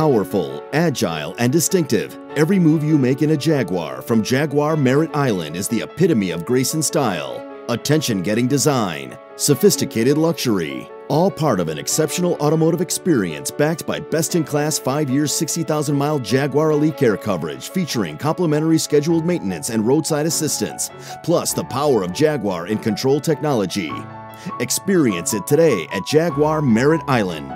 Powerful, agile, and distinctive, every move you make in a Jaguar from Jaguar Merritt Island is the epitome of grace and style, attention-getting design, sophisticated luxury, all part of an exceptional automotive experience backed by best-in-class 5-year 60,000-mile Jaguar EliteCare coverage featuring complimentary scheduled maintenance and roadside assistance, plus the power of Jaguar InControl technology. Experience it today at Jaguar Merritt Island.